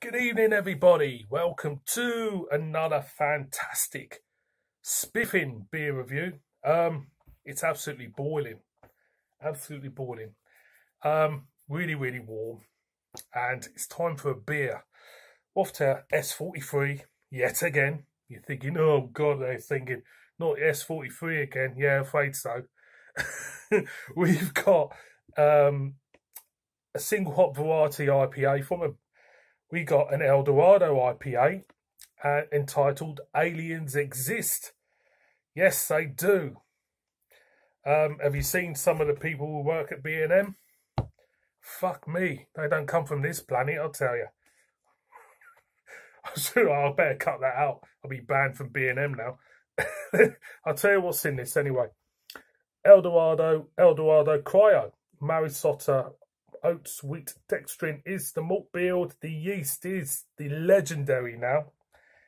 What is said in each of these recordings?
Good evening, everybody. Welcome to another fantastic spiffing beer review. Um, it's absolutely boiling, absolutely boiling. Um, really, really warm, and it's time for a beer. Off to S43 yet again. You're thinking, oh God, they're thinking not S43 again. Yeah, afraid so. We've got um, a single hop variety IPA from them we got an El Dorado IPA uh, entitled Aliens Exist. Yes, they do. Um, have you seen some of the people who work at B&M? Fuck me. They don't come from this planet, I'll tell you. I'll better cut that out. I'll be banned from B&M now. I'll tell you what's in this anyway. El Dorado, El Dorado Cryo, Maris Otter oats, wheat, dextrin is the malt build. The yeast is the legendary now.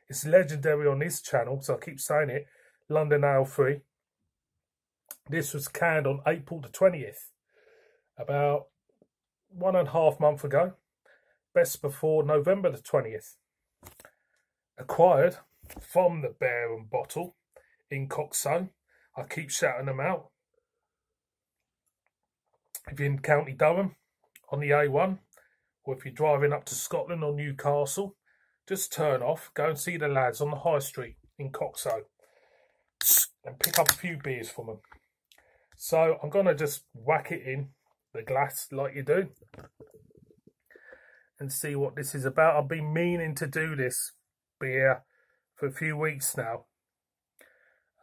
It's legendary on this channel, so I keep saying it. London Ale Free. This was canned on April the 20th, about one and a half month ago. Best before November the 20th. Acquired from the Bear and Bottle in Coxhoe. I keep shouting them out. If you're in County Durham, on the A1, or if you're driving up to Scotland or Newcastle, just turn off, go and see the lads on the high street in Coxhoe and pick up a few beers from them. So I'm going to just whack it in the glass like you do and see what this is about. I've been meaning to do this beer for a few weeks now.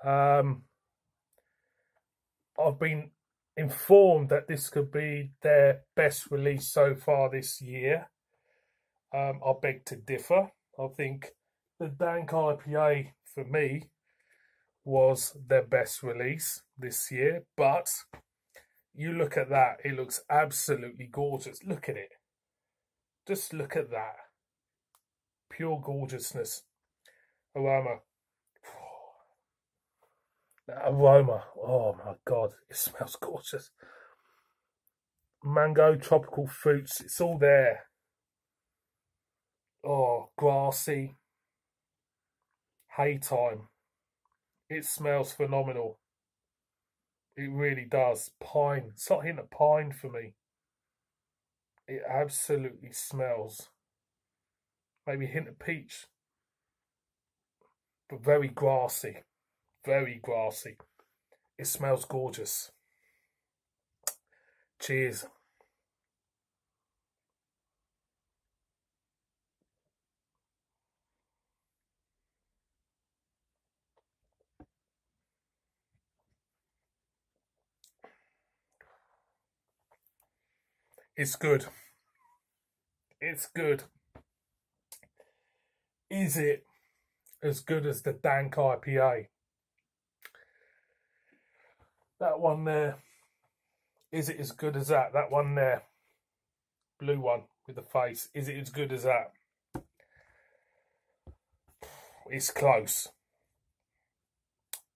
Um, I've been informed that this could be their best release so far this year. Um, I beg to differ. I think the Dank IPA for me was their best release this year, but you look at that, it looks absolutely gorgeous. Look at it. Just look at that. Pure gorgeousness. Aroma aroma, oh my god, it smells gorgeous. Mango, tropical fruits, it's all there. Oh, grassy. Hay time. It smells phenomenal. It really does. Pine. It's not hitting a pine for me. It absolutely smells. Maybe hint of peach. But very grassy very grassy. It smells gorgeous. Cheers. It's good. It's good. Is it as good as the Dank IPA? That one there, is it as good as that? That one there, blue one with the face, is it as good as that? It's close.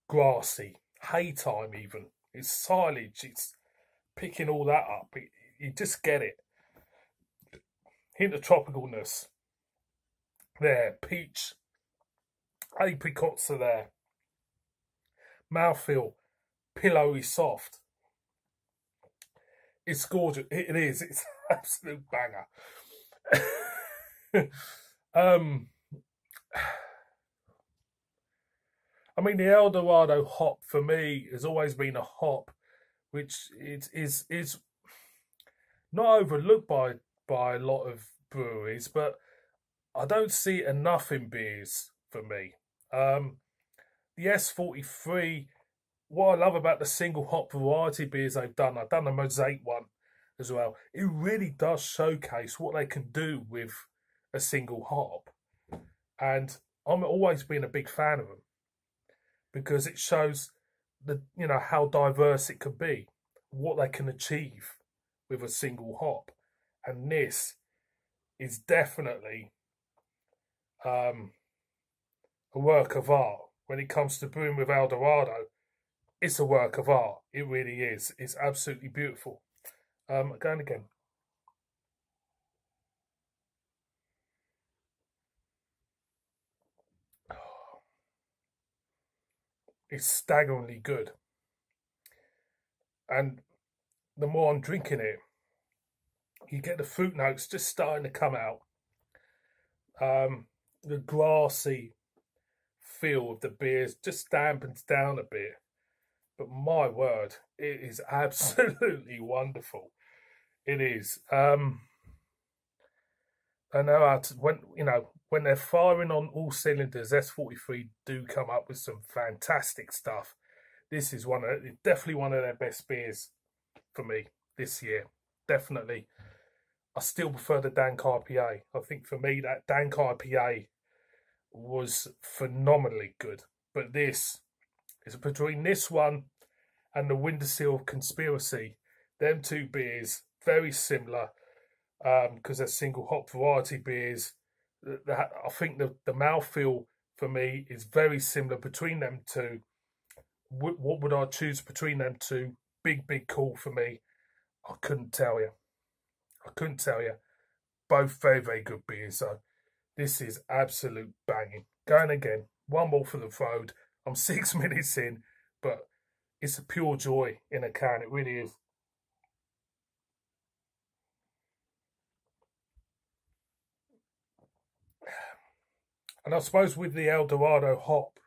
Grassy, hay time even. It's silage, it's picking all that up. It, you just get it. Hint of tropicalness. There, peach, apricots are there. Mouthfeel, pillowy soft. It's gorgeous. It is. It's absolute banger. um, I mean, the El Dorado hop for me has always been a hop, which it is is not overlooked by by a lot of breweries, but I don't see enough in beers for me. Um, the S43 what I love about the single hop variety beers they've done, I've done the Mosaic one as well. It really does showcase what they can do with a single hop, and I'm always been a big fan of them because it shows the you know how diverse it could be, what they can achieve with a single hop, and this is definitely um, a work of art when it comes to brewing with El Dorado it's a work of art. It really is. It's absolutely beautiful. Um, going again. It's staggeringly good. And the more I'm drinking it, you get the fruit notes just starting to come out. Um, the grassy feel of the beer just dampens down a bit but my word, it is absolutely wonderful. It is. Um, I know how to, when you know when they're firing on all cylinders. S43 do come up with some fantastic stuff. This is one of definitely one of their best beers for me this year. Definitely. I still prefer the Dank IPA. I think for me that Dank IPA was phenomenally good. But this is between this one and the Windowsill Conspiracy. Them two beers very similar because um, they're single hop variety beers. I think the the mouthfeel for me is very similar between them two. What would I choose between them two? Big big call for me. I couldn't tell you. I couldn't tell you. Both very very good beers. So this is absolute banging. Going again. One more for the road. I'm six minutes in, but it's a pure joy in a can. It really is. And I suppose with the El Dorado hop,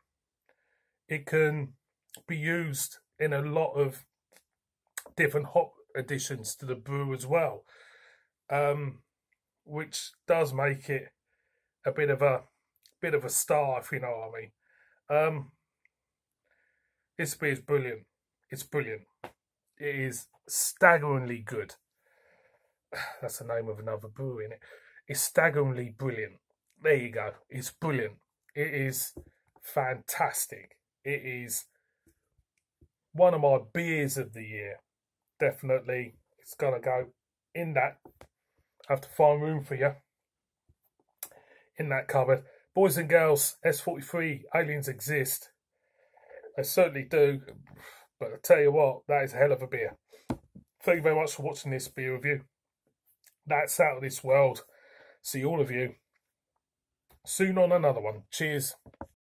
it can be used in a lot of different hop additions to the brew as well, um, which does make it a bit of a bit of a star, if you know what I mean. Um, this beer is brilliant. It's brilliant. It is staggeringly good. That's the name of another brewery, in it. It's staggeringly brilliant there you go. It's brilliant. It is fantastic. It is one of my beers of the year. Definitely. It's going to go in that. I have to find room for you in that cupboard. Boys and girls, S43 aliens exist. They certainly do. But I tell you what, that is a hell of a beer. Thank you very much for watching this beer review. That's out of this world. See all of you soon on another one. Cheers.